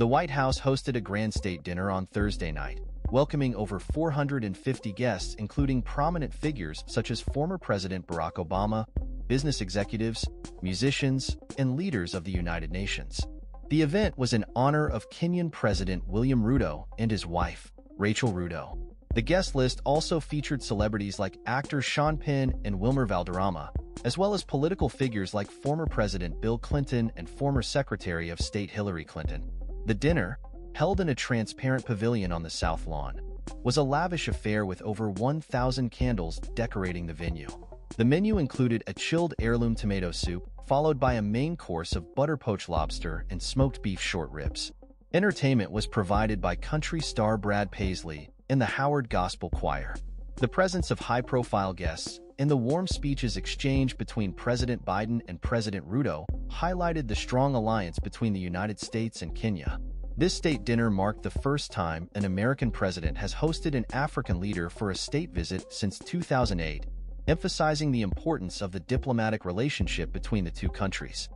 The White House hosted a grand state dinner on Thursday night, welcoming over 450 guests including prominent figures such as former President Barack Obama, business executives, musicians, and leaders of the United Nations. The event was in honor of Kenyan President William Ruto and his wife, Rachel Ruto. The guest list also featured celebrities like actors Sean Penn and Wilmer Valderrama, as well as political figures like former President Bill Clinton and former Secretary of State Hillary Clinton. The dinner, held in a transparent pavilion on the South Lawn, was a lavish affair with over 1,000 candles decorating the venue. The menu included a chilled heirloom tomato soup, followed by a main course of butter poached lobster and smoked beef short ribs. Entertainment was provided by country star Brad Paisley and the Howard Gospel Choir. The presence of high-profile guests and the warm speeches exchanged between President Biden and President Ruto highlighted the strong alliance between the United States and Kenya. This state dinner marked the first time an American president has hosted an African leader for a state visit since 2008 emphasizing the importance of the diplomatic relationship between the two countries.